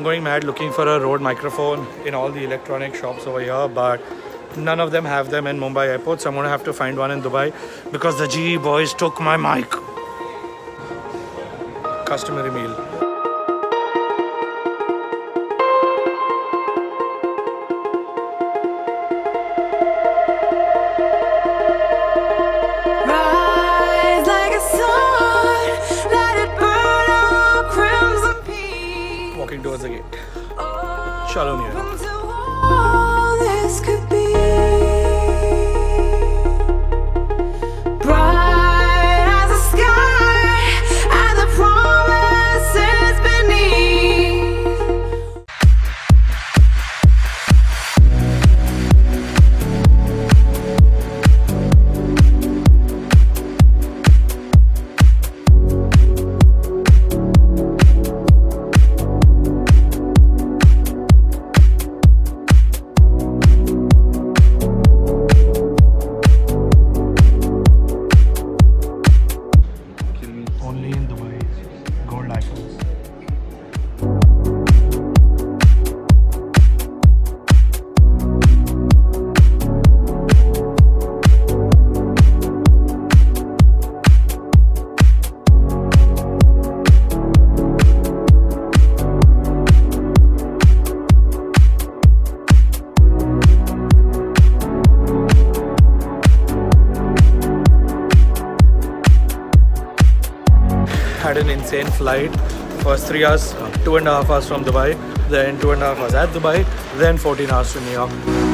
I'm going mad looking for a Rode microphone in all the electronic shops over here, but none of them have them in Mumbai airport. So I'm gonna have to find one in Dubai because the GE boys took my mic. Customary meal. it doors again. Shalom Yira. Insane flight. First three hours, two and a half hours from Dubai, then two and a half hours at Dubai, then 14 hours to New York.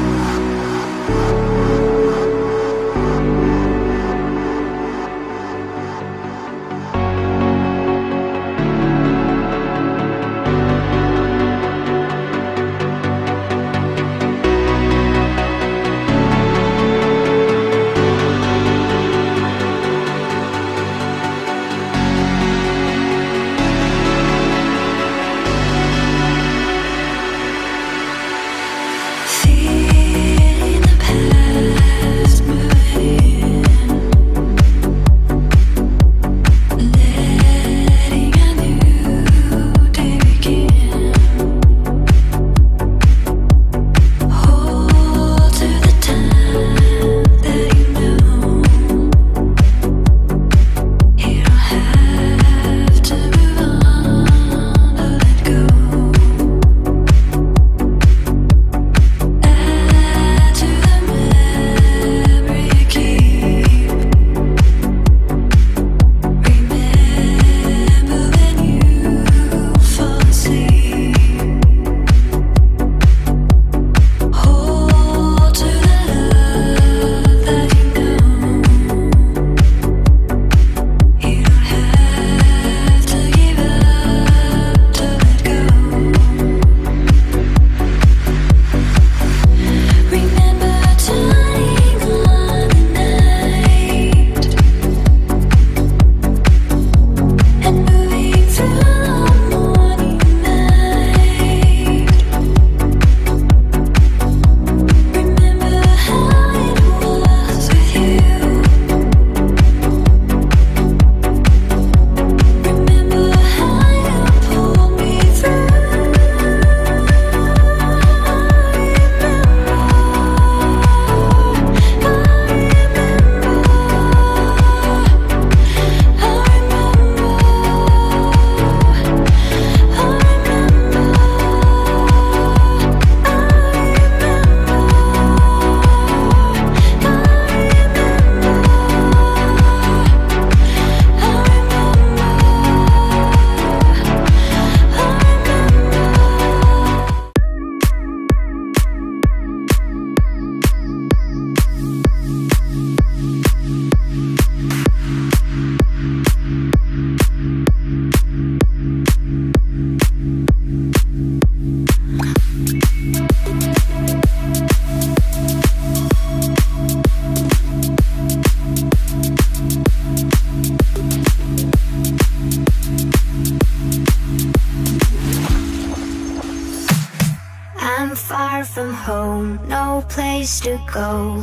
Home, no place to go,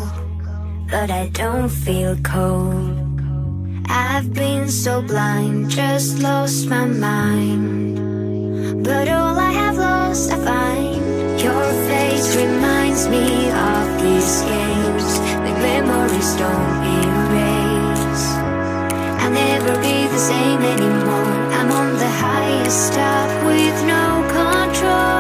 but I don't feel cold. I've been so blind, just lost my mind. But all I have lost I find your face reminds me of these games. The memories don't erase. I'll never be the same anymore. I'm on the highest top with no control.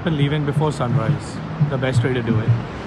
Up and leaving before sunrise. The best way to do it.